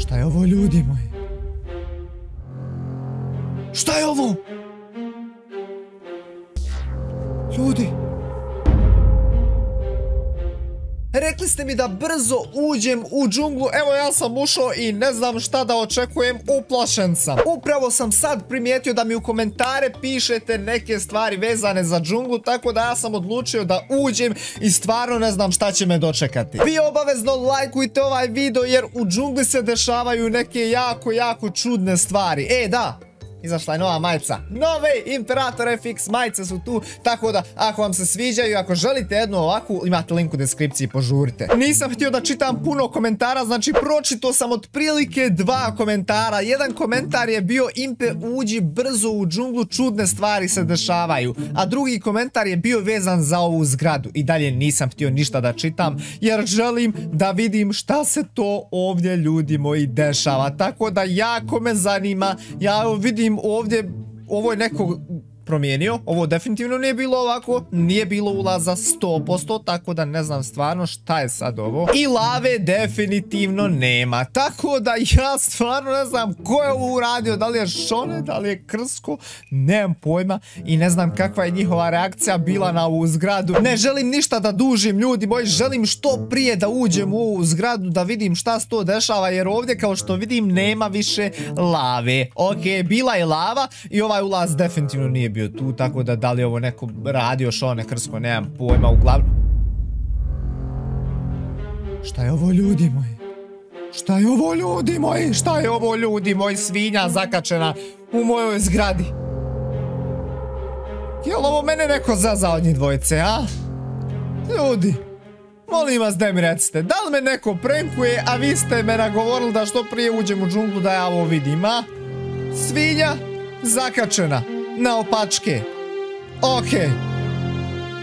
Šta je ovo ljudi moji? Šta je ovo? Ljudi. Rekli ste mi da brzo uđem u džunglu, evo ja sam ušao i ne znam šta da očekujem, uplašen sam. Upravo sam sad primijetio da mi u komentare pišete neke stvari vezane za džunglu, tako da ja sam odlučio da uđem i stvarno ne znam šta će me dočekati. Vi obavezno lajkujte ovaj video jer u džungli se dešavaju neke jako, jako čudne stvari. E, da, Izašla je nova majica. Nove Imperator FX majice su tu, tako da ako vam se sviđaju, ako želite jednu ovakvu, imate link u deskripciji, požurite. Nisam htio da čitam puno komentara, znači pročito sam otprilike dva komentara. Jedan komentar je bio Impe uđi brzo u džunglu, čudne stvari se dešavaju. A drugi komentar je bio vezan za ovu zgradu. I dalje nisam htio ništa da čitam, jer želim da vidim šta se to ovdje ljudi moji dešava. Tako da jako me zanima, ja vidim ovdje, ovo je neko promijenio. Ovo definitivno nije bilo ovako. Nije bilo ulaza 100%, tako da ne znam stvarno šta je sad ovo. I lave definitivno nema. Tako da ja stvarno ne znam ko je ovo uradio. Da li je Šone, da li je Krsko. Nemam pojma. I ne znam kakva je njihova reakcija bila na ovu zgradu. Ne želim ništa da dužim ljudi moji. Želim što prije da uđem u ovu zgradu da vidim šta se to dešava. Jer ovdje kao što vidim nema više lave. Ok, bila je lava i ovaj ulaz definitivno nije bio tu, tako da da li ovo neko radio šone krsko, nemam pojma, uglavnom... Šta je ovo ljudi moji? Šta je ovo ljudi moji? Šta je ovo ljudi moji? Svinja zakačena u mojoj zgradi. Jel ovo mene neko od njih dvojice, a? Ljudi, molim vas da mi recite, da li me neko prenkuje, a vi ste me nagovorili da što prije uđem u džunglu da ja ovo vidim, a? Svinja zakačena na opačke. Okej.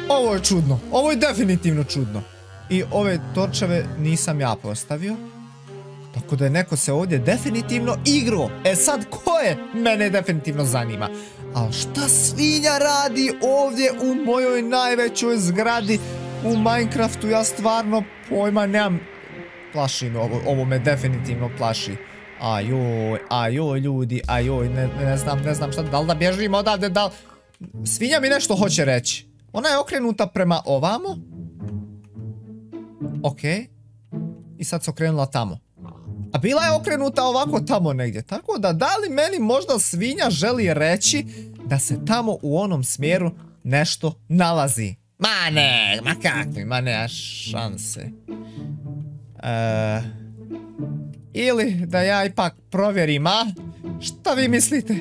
Ovo je čudno. Ovo je definitivno čudno. I ove torčeve nisam ja postavio. Tako da je neko se ovdje definitivno igro. E sad, ko je? Mene definitivno zanima. Ali šta svinja radi ovdje u mojoj najvećoj zgradi u Minecraftu? Ja stvarno pojma nemam. Plaši me ovo, ovo me definitivno plaši. Ajoj, ajoj ljudi, ajoj, ne, znam, ne znam šta, da li da bježim odavde, da li... Svinja mi nešto hoće reći. Ona je okrenuta prema ovamo. Okej. I sad se okrenula tamo. A bila je okrenuta ovako tamo negdje. Tako da, da li meni možda svinja želi reći da se tamo u onom smjeru nešto nalazi? Ma ne, ma kakvi, ma ne, šanse. Eee... Ili da ja ipak provjerim, a? Šta vi mislite?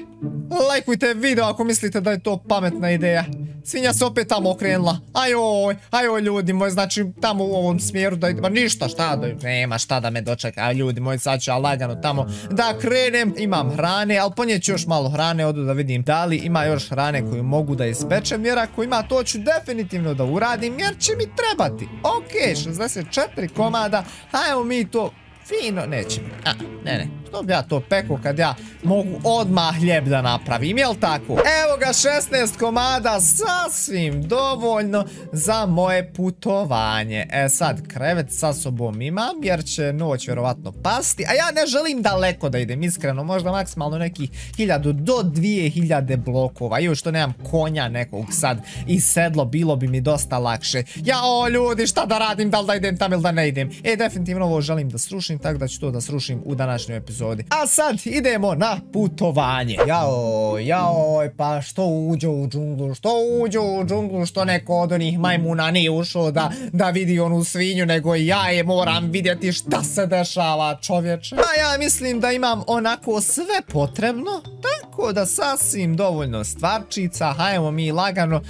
Lajkujte video ako mislite da je to pametna ideja. Svinja se opet tamo okrenula. Ajoj, ajoj ljudi moji, znači tamo u ovom smjeru da idemo. Ništa, šta da, nema šta da me dočeka. Ljudi moji, sad ću ja lagano tamo da krenem. Imam hrane, ali ponijeću još malo hrane. Odu da vidim da li ima još hrane koju mogu da ispečem. Jer ako ima, to ću definitivno da uradim jer će mi trebati. Ok, 64 komada. Hajmo mi to Fino, neće. A, ne, ne. Što bi ja to peku kad ja mogu odmah hljeb da napravim, jel tako? Evo ga 16 komada, sasvim dovoljno za moje putovanje. E sad, krevet sa sobom imam, jer će noć vjerovatno pasti. A ja ne želim daleko da idem, iskreno. Možda maksimalno nekih 1000 do 2000 blokova. Još što nemam konja nekog sad i sedlo, bilo bi mi dosta lakše. Jao, ljudi, šta da radim, da li da idem tamo ili da ne idem? E, definitivno ovo želim da srušim, tako da ću to da srušim u današnjoj epizodi epizodi. A sad idemo na putovanje. Jao, jao, pa što uđe u džunglu, što uđe u džunglu, što neko od onih majmuna nije ušao da, da vidi onu svinju, nego ja je moram vidjeti šta se dešava čovječe. A ja mislim da imam onako sve potrebno, tako da sasvim dovoljno stvarčica, hajmo mi lagano,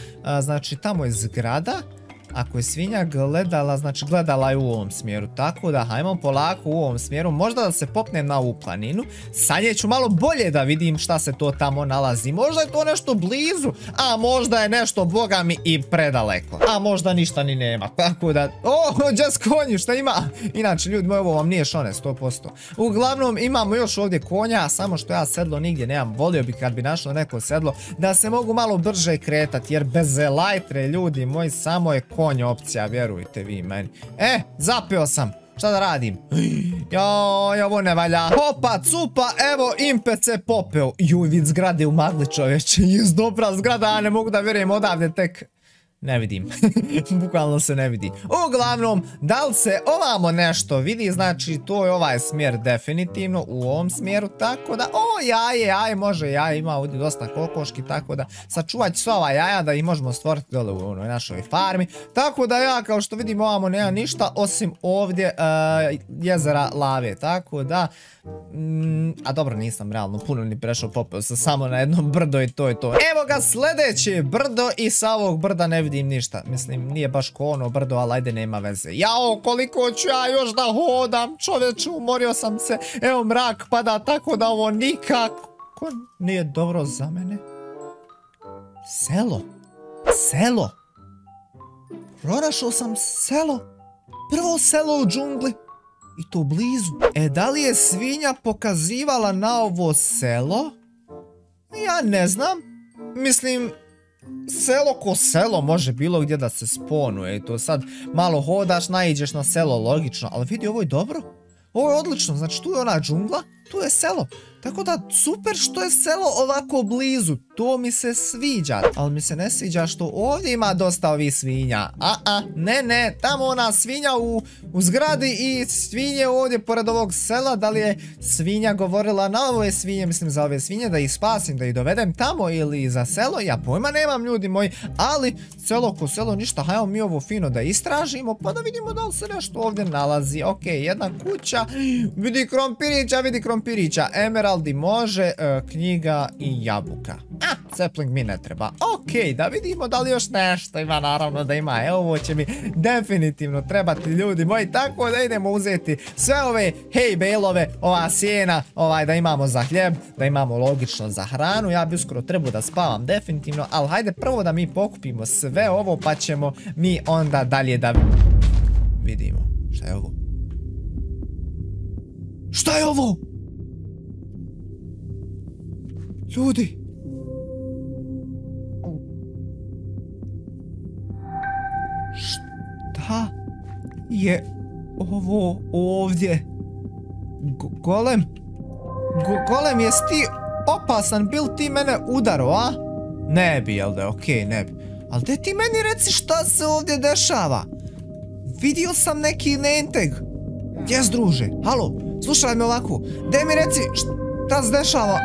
znači tamo je zgrada, ako je svinja gledala, znači gledala je u ovom smjeru. Tako da hajmo polako u ovom smjeru. Možda da se popnem na ovu planinu. Sad ću malo bolje da vidim šta se to tamo nalazi. Možda je to nešto blizu. A možda je nešto, boga mi, i predaleko. A možda ništa ni nema. Tako da... O, just konju, šta ima? Inače, ljudi moji, ovo vam nije šone, 100%. Uglavnom, imamo još ovdje konja, samo što ja sedlo nigdje nemam. Volio bi kad bi našlo neko sedlo da se mogu malo brže kretati. Jer bez lajtre, ljudi moji, samo je konj konj opcija, vjerujte vi meni. E, zapeo sam. Šta da radim? Joj, ovo ne valja. Hopa, cupa, evo impece popeo. Juj, vid zgrade u magli čovječe. Jes dobra zgrada, ne mogu da vjerujem odavde tek ne vidim. Bukvalno se ne vidi. Uglavnom, da li se ovamo nešto vidi, znači to je ovaj smjer definitivno u ovom smjeru, tako da, o jaje, jaje, može jaje, ima ovdje dosta kokoški, tako da sačuvat ću sva ova jaja da ih možemo stvoriti dole u našoj farmi. Tako da ja, kao što vidim, ovamo nema ništa, osim ovdje uh, jezera lave, tako da, mm, a dobro, nisam realno puno ni prešao, popeo sam samo na jedno brdo i to je to. Evo ga sljedeće brdo i sa ovog brda ne vidim ništa. Mislim, nije baš ko ono brdo, ali ajde nema veze. Jao, koliko ću ja još da hodam, čovječu, umorio sam se. Evo, mrak pada tako da ovo nikako nije dobro za mene. Selo. Selo. Pronašao sam selo. Prvo selo u džungli. I to blizu. E, da li je svinja pokazivala na ovo selo? Ja ne znam. Mislim, selo ko selo može bilo gdje da se sponuje to sad malo hodaš, naiđeš na selo, logično, ali vidi ovo je dobro, ovo je odlično, znači tu je ona džungla, tu je selo, tako da super što je selo ovako blizu, to mi se sviđa. Ali mi se ne sviđa što ovdje ima dosta ovih svinja. A, a, ne, ne, tamo ona svinja u, u zgradi i svinje ovdje pored ovog sela. Da li je svinja govorila na ove svinje, mislim za ove svinje, da ih spasim, da ih dovedem tamo ili za selo. Ja pojma nemam ljudi moji, ali selo ko selo ništa. Hajmo mi ovo fino da istražimo, pa da vidimo da li se nešto ovdje nalazi. Ok, jedna kuća, vidi krompirića, vidi krompirića. Emeraldi može, e, knjiga i jabuka. A, sapling mi ne treba. Okej, da vidimo da li još nešto ima, naravno da ima. Evo, ovo će mi definitivno trebati ljudi moji. Tako da idemo uzeti sve ove hej belove, ova sjena, ovaj da imamo za hljeb, da imamo logično za hranu. Ja bi uskoro trebao da spavam definitivno, ali hajde prvo da mi pokupimo sve ovo pa ćemo mi onda dalje da vidimo. Šta je ovo? Šta je ovo? Ljudi! Šta je ovo ovdje? golem? golem, jesi ti opasan? Bil ti mene udaro, a? Ne bi, jel da? Okej, ne bi. Ali gdje ti meni reci šta se ovdje dešava? Vidio sam neki nenteg. Jes, druže? Halo, slušaj me ovako. Gdje mi reci šta se dešava?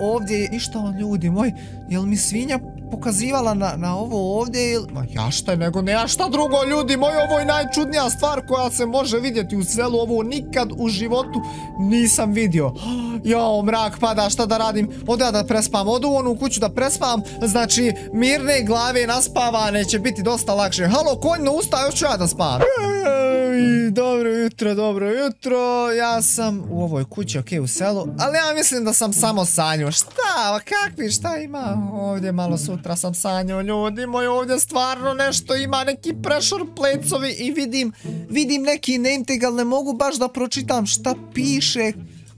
ovdje je ništa ljudi moj. Jel mi svinja pokazivala na, na ovo ovdje ili... Ma ja šta nego ne ja šta drugo ljudi moji, ovo je najčudnija stvar koja se može vidjeti u selu, ovo nikad u životu nisam vidio. Jao, mrak pada, šta da radim? Odu ja da prespam, odu u onu kuću da prespam, znači mirne glave naspavane će biti dosta lakše. Halo, konj na usta, još ću ja da spavam. Dobro jutro, dobro jutro, ja sam u ovoj kući, ok, u selu, ali ja mislim da sam samo sanju. Šta, kakvi, šta ima ovdje malo su sutra sam sanjao ljudi moji ovdje stvarno nešto ima neki pressure plecovi i vidim, vidim neki ali ne mogu baš da pročitam šta piše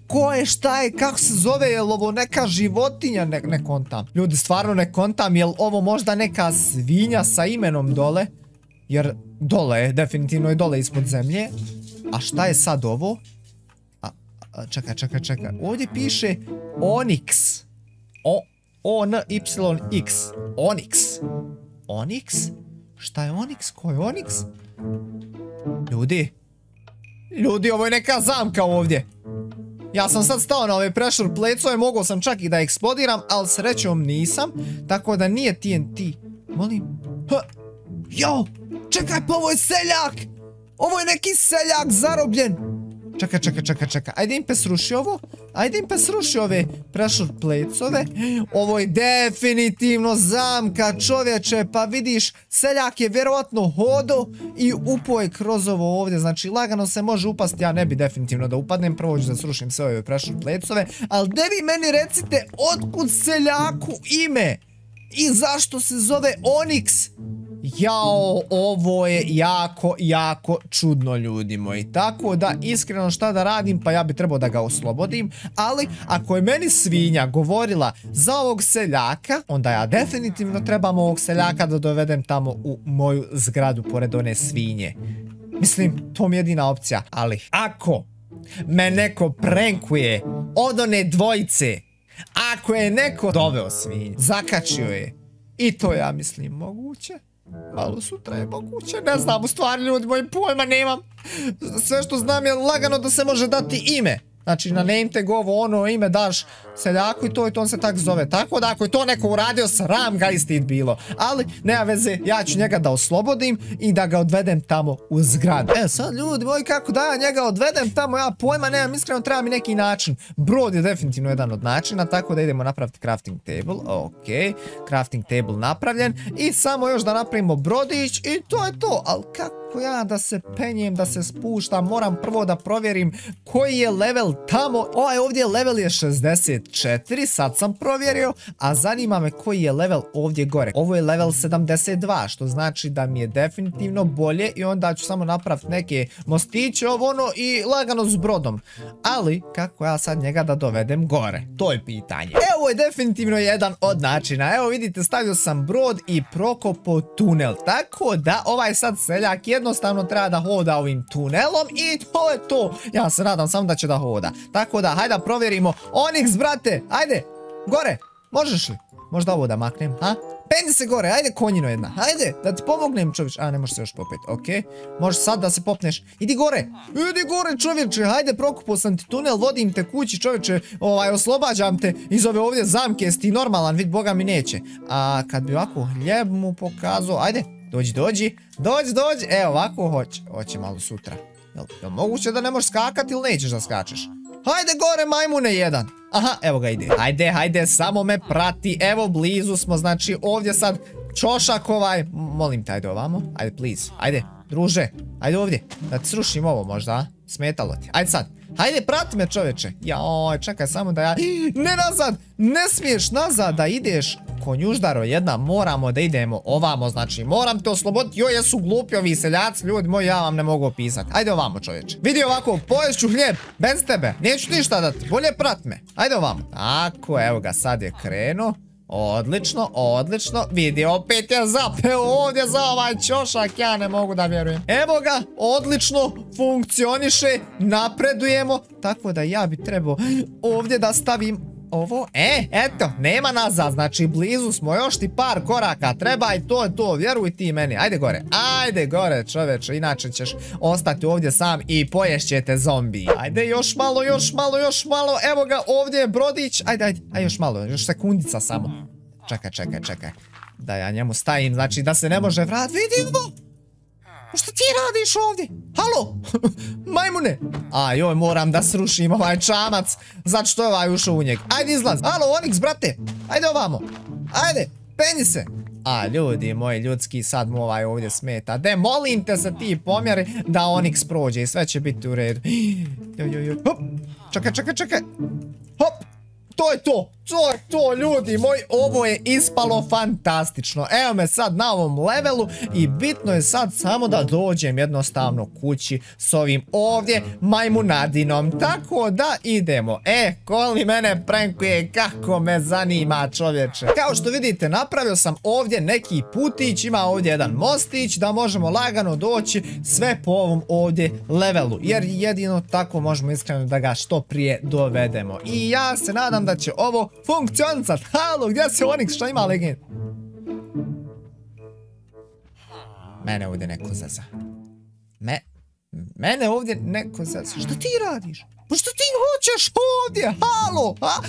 ko je, šta je, kako se zove, jel ovo neka životinja, ne, ne kontam. Ljudi, stvarno ne kontam, jel ovo možda neka svinja sa imenom dole? Jer dole je, definitivno je dole ispod zemlje. A šta je sad ovo? A, a, čekaj, čekaj, čekaj. Ovdje piše Onyx. O, O-N-Y-X. Onyx. Onyx? Šta je Onyx? Ko je Onyx? Ljudi. Ljudi, ovo je neka zamka ovdje. Ja sam sad stao na ove pressure plecove, mogao sam čak i da eksplodiram, ali srećom nisam. Tako da nije TNT. Molim. Jo, čekaj, pa ovo je seljak! Ovo je neki seljak zarobljen! Čekaj, čekaj, čekaj, čekaj. Ajde Impe sruši ovo. Ajde Impe sruši ove pressure plecove. Ovo je definitivno zamka čovječe. Pa vidiš, seljak je vjerovatno hodo i upo je kroz ovo ovdje. Znači, lagano se može upasti. Ja ne bi definitivno da upadnem. Prvo ću da srušim sve ove pressure plecove. Ali da vi meni recite otkud seljaku ime? I zašto se zove Onyx? Jao, ovo je jako, jako čudno ljudi moji. Tako da, iskreno šta da radim, pa ja bi trebao da ga oslobodim. Ali, ako je meni svinja govorila za ovog seljaka, onda ja definitivno trebam ovog seljaka da dovedem tamo u moju zgradu pored one svinje. Mislim, to mi je jedina opcija. Ali, ako me neko prenkuje od one dvojice, ako je neko doveo svinju, zakačio je, i to ja mislim moguće. Malo sutra je moguće, ne znam, u stvari ljudi moji pojma nemam. Sve što znam je lagano da se može dati ime. Znači na name tag ovo ono ime daš seljaku i to i to on se tak zove. Tako da ako je to neko uradio sram ga istit bilo. Ali nema veze ja ću njega da oslobodim i da ga odvedem tamo u zgradu. E sad ljudi moji kako da ja njega odvedem tamo ja pojma nemam iskreno treba mi neki način. Brod je definitivno jedan od načina tako da idemo napraviti crafting table. Ok, crafting table napravljen i samo još da napravimo brodić i to je to. Ali kako ja da se penjem, da se spuštam, moram prvo da provjerim koji je level tamo. Ovaj ovdje level je 64, sad sam provjerio, a zanima me koji je level ovdje gore. Ovo je level 72, što znači da mi je definitivno bolje i onda ću samo napraviti neke mostiće, ovo ono i lagano s brodom. Ali, kako ja sad njega da dovedem gore? To je pitanje. Evo je definitivno jedan od načina. Evo vidite, stavio sam brod i prokopo tunel. Tako da ovaj sad seljak je jednostavno treba da hoda ovim tunelom i to je to. Ja se nadam samo da će da hoda. Tako da, hajde da provjerimo. Onyx, brate, ajde, gore, možeš li? Možda ovo da maknem, ha? Penji se gore, ajde konjino jedna, ajde, da ti pomognem čovječ, a ne možeš se još popet, okej, možeš sad da se popneš, idi gore, idi gore čovječe, hajde prokupao sam ti tunel, vodim te kući čovječe, ovaj, oslobađam te iz ove ovdje zamke, jesi ti normalan, vid boga mi neće, a kad bi ovako hljeb mu pokazao, ajde, Dođi, dođi. Dođi, dođi. Evo, ovako hoće. Hoće malo sutra. Jel, moguće da ne možeš skakati ili nećeš da skačeš? Hajde gore majmune jedan. Aha, evo ga ide. Hajde, hajde, samo me prati. Evo, blizu smo, znači ovdje sad čošak ovaj. Molim te, ajde ovamo. Ajde, please. Ajde, druže. Ajde ovdje. Da ti srušim ovo možda, Smetalo ti. Ajde sad. Hajde, prati me čoveče. Jaoj, čekaj samo da ja... Ne nazad! Ne smiješ nazad da ideš konjuždaro jedna, moramo da idemo ovamo, znači moram te osloboditi, joj jesu glupi ovi seljaci, ljudi moji, ja vam ne mogu opisati. Ajde ovamo čovječe. Vidi ovako, poješću hljeb, bez tebe, neću ništa dati, bolje prat me. Ajde ovamo. Tako, evo ga, sad je krenuo. Odlično, odlično. Vidi, opet je zapeo ovdje za ovaj čošak, ja ne mogu da vjerujem. Evo ga, odlično, funkcioniše, napredujemo. Tako da ja bi trebao ovdje da stavim ovo. E, eto, nema nazad, znači blizu smo još ti par koraka, treba i to je to, vjeruj ti meni. Ajde gore, ajde gore čoveče, inače ćeš ostati ovdje sam i poješćete zombi. Ajde još malo, još malo, još malo, evo ga ovdje je brodić. Ajde, ajde, ajde još malo, još sekundica samo. Čekaj, čekaj, čekaj. Da ja njemu stavim, znači da se ne može vrat, vidimo. Šta ti radiš ovdje? Halo? Majmune? A joj, moram da srušim ovaj čamac. Zato što je ovaj ušao u njeg. Ajde izlaz. Halo, Onyx, brate. Ajde ovamo. Ajde, penji se. A, ljudi moji, ljudski, sad mu ovaj ovdje smeta. De, molim te se ti pomjeri da Onyx prođe i sve će biti u redu. Hop. Čekaj, čekaj, čekaj. Hop. To je to, to je to ljudi moji, ovo je ispalo fantastično. Evo me sad na ovom levelu i bitno je sad samo da dođem jednostavno kući s ovim ovdje majmunadinom. Tako da idemo. E, koli mene prankuje, kako me zanima čovječe. Kao što vidite, napravio sam ovdje neki putić, ima ovdje jedan mostić da možemo lagano doći sve po ovom ovdje levelu. Jer jedino tako možemo iskreno da ga što prije dovedemo. I ja se nadam da će ovo funkcionicat. Halo, gdje se Onyx? Šta ima legend? Mene ovdje neko zaza. Me... Mene ovdje neko zaza. Šta ti radiš? Pa što ti hoćeš ovdje? Halo? Ha?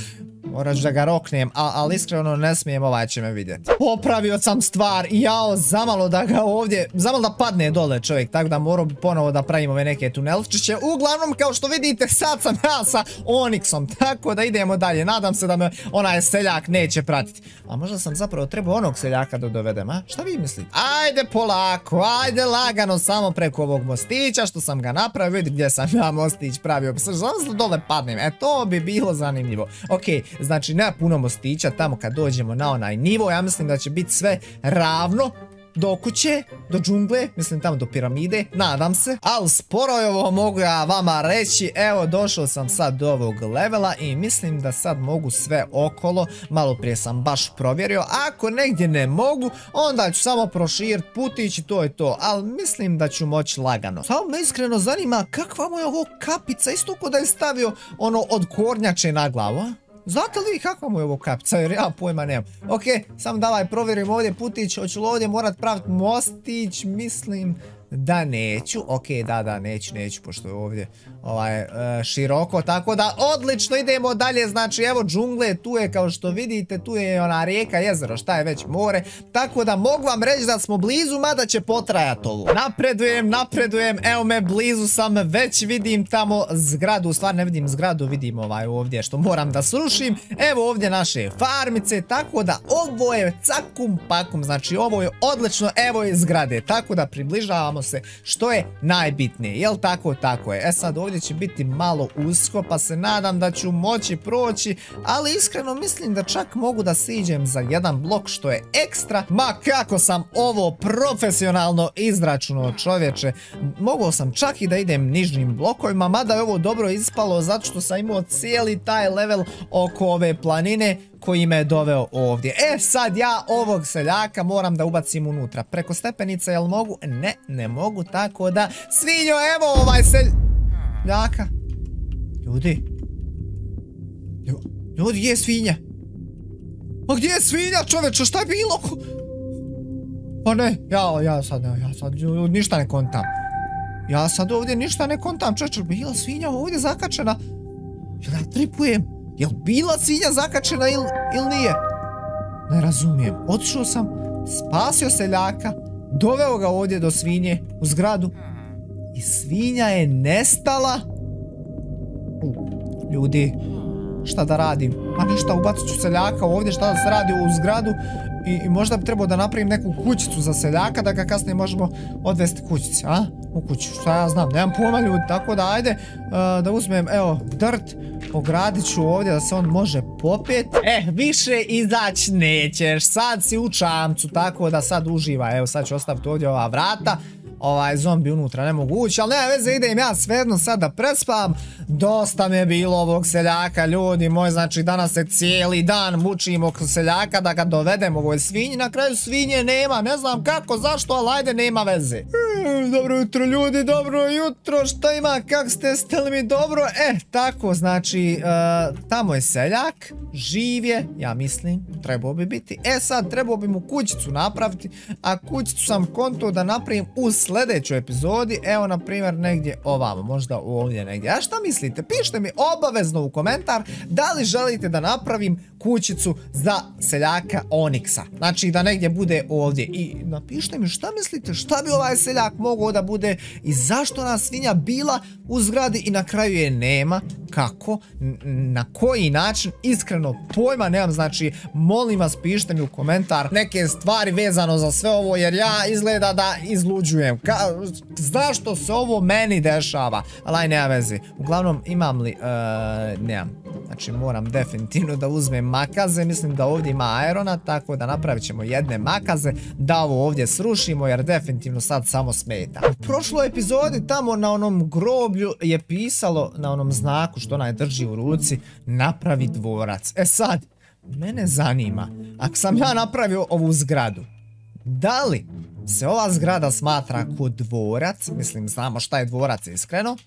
Moraš da ga roknem, ali iskreno ne smijem ovaj će me vidjeti. Popravio sam stvar i jao, zamalo da ga ovdje, zamalo da padne dole čovjek, tako da moram ponovo da pravimo ove neke tunelčiće. Uglavnom, kao što vidite, sad sam ja sa Onyxom, tako da idemo dalje. Nadam se da me onaj seljak neće pratiti. A možda sam zapravo trebao onog seljaka da dovedem, a? Šta vi mislite? Ajde polako, ajde lagano, samo preko ovog mostića što sam ga napravio. Vidi gdje sam ja mostić pravio. Znam dole padnem, e to bi bilo zanimljivo. Okej, Znači, nema puno mostića tamo kad dođemo na onaj nivo. Ja mislim da će biti sve ravno. do kuće, do džungle, mislim tamo do piramide, nadam se. Ali sporo je ovo mogu ja vama reći, evo došao sam sad do ovog levela i mislim da sad mogu sve okolo, malo prije sam baš provjerio, ako negdje ne mogu, onda ću samo proširiti putić i to je to, ali mislim da ću moći lagano. Samo me iskreno zanima kakva mu je ovo kapica, isto ko da je stavio ono od kornjače na glavu, a? Znate li kakva mu je ovo kapica jer ja pojma nemam. Ok, samo davaj provjerim ovdje putić, hoću li ovdje morat praviti mostić, mislim da neću, ok, da, da, neću, neću, pošto je ovdje ovaj, e, široko, tako da odlično idemo dalje, znači evo džungle, tu je kao što vidite, tu je ona rijeka, jezero, šta je već more, tako da mogu vam reći da smo blizu, mada će potrajati ovo. Napredujem, napredujem, evo me blizu sam, već vidim tamo zgradu, u stvari ne vidim zgradu, vidim ovaj ovdje što moram da srušim, evo ovdje naše farmice, tako da ovo je cakum pakum, znači ovo je odlično, evo je zgrade, tako da približavamo se što je najbitnije, jel tako, tako je. E sad ovdje će biti malo usko, pa se nadam da ću moći proći, ali iskreno mislim da čak mogu da siđem za jedan blok što je ekstra, ma kako sam ovo profesionalno izračuno čovječe, mogao sam čak i da idem nižnim blokovima, mada je ovo dobro ispalo zato što sam imao cijeli taj level oko ove planine, koji me je doveo ovdje. E, sad ja ovog seljaka moram da ubacim unutra. Preko stepenice, jel mogu? Ne, ne mogu, tako da... Svinjo, evo ovaj seljaka. Ljudi. Ljudi, gdje je svinja? Pa gdje je svinja, čoveče, šta je bilo? Pa ne, ja, ja sad, ja sad ništa ne kontam. Ja sad ovdje ništa ne kontam, čoveče, bila svinja ovdje zakačena. Ja tripujem. Jel bila svinja zakačena ili il nije? Ne razumijem. Otišao sam, spasio seljaka, doveo ga ovdje do svinje u zgradu i svinja je nestala. ljudi, šta da radim? Pa ništa, ubacit ću seljaka ovdje, šta da se radi u zgradu i, možda bi trebao da napravim neku kućicu za seljaka da ga kasnije možemo odvesti kućici, a? U kuću, šta ja znam, nemam pojma ljudi, tako da ajde uh, da uzmem, evo, drt, ogradit ću ovdje da se on može popet. E, više izać nećeš, sad si u čamcu, tako da sad uživa, evo sad ću ostaviti ovdje ova vrata ovaj zombi unutra ne mogu ući, ali nema veze, idem ja svejedno sad da prespavam. Dosta mi je bilo ovog seljaka, ljudi moji, znači danas se cijeli dan mučimo oko seljaka da ga dovedemo ovoj svinji, na kraju svinje nema, ne znam kako, zašto, ali ajde, nema veze. Hmm, dobro jutro ljudi, dobro jutro, šta ima, kak ste, ste mi dobro? E, tako, znači, e, tamo je seljak, živ je, ja mislim, trebao bi biti. E sad, trebao bi mu kućicu napraviti, a kućicu sam konto da napravim u sljedećoj epizodi, evo na primjer negdje ovamo, možda ovdje negdje. A šta mislite? Pišite mi obavezno u komentar da li želite da napravim kućicu za seljaka Oniksa. Znači da negdje bude ovdje. I napišite mi šta mislite, šta bi ovaj seljak mogao da bude i zašto nas svinja bila u zgradi i na kraju je nema. Kako? Na koji način? Iskreno pojma nemam, znači molim vas pišite mi u komentar neke stvari vezano za sve ovo jer ja izgleda da izluđujem. zašto se ovo meni dešava? Ali nema veze. Uglavnom imam li... Uh, nemam. Znači moram definitivno da uzmem makaze, mislim da ovdje ima aerona, tako da napravit ćemo jedne makaze, da ovo ovdje srušimo jer definitivno sad samo smeta. U prošloj epizodi tamo na onom groblju je pisalo na onom znaku što onaj drži u ruci, napravi dvorac. E sad, mene zanima, ako sam ja napravio ovu zgradu, da li se ova zgrada smatra kod dvorac, mislim znamo šta je dvorac iskreno,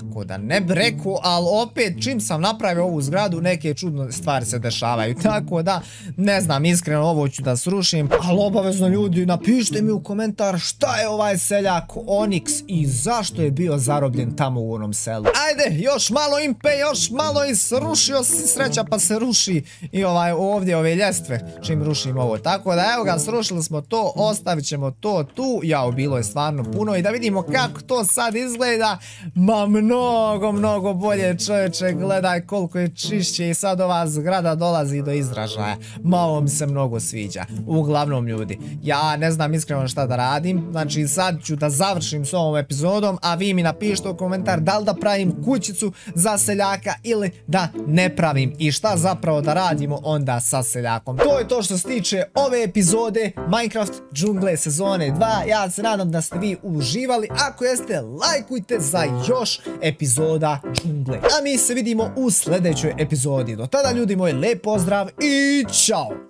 tako da ne bi rekao, ali opet čim sam napravio ovu zgradu neke čudne stvari se dešavaju. Tako da ne znam iskreno ovo ću da srušim. Ali obavezno ljudi napišite mi u komentar šta je ovaj seljak Onyx i zašto je bio zarobljen tamo u onom selu. Ajde još malo impe, još malo i srušio se sreća pa se ruši i ovaj ovdje ove ljestve čim rušim ovo. Tako da evo ga srušili smo to, ostavit ćemo to tu. Jao bilo je stvarno puno i da vidimo kako to sad izgleda. Mam mnogo, mnogo bolje čovječe, gledaj koliko je čišće i sad ova zgrada dolazi do izražaja. Malo mi se mnogo sviđa. Uglavnom ljudi, ja ne znam iskreno šta da radim, znači sad ću da završim s ovom epizodom, a vi mi napišite u komentar da li da pravim kućicu za seljaka ili da ne pravim i šta zapravo da radimo onda sa seljakom. To je to što se tiče ove epizode Minecraft džungle sezone 2. Ja se nadam da ste vi uživali. Ako jeste, lajkujte za još epizoda džungle. A mi se vidimo u sljedećoj epizodi. Do tada ljudi moji, lijep pozdrav i čao!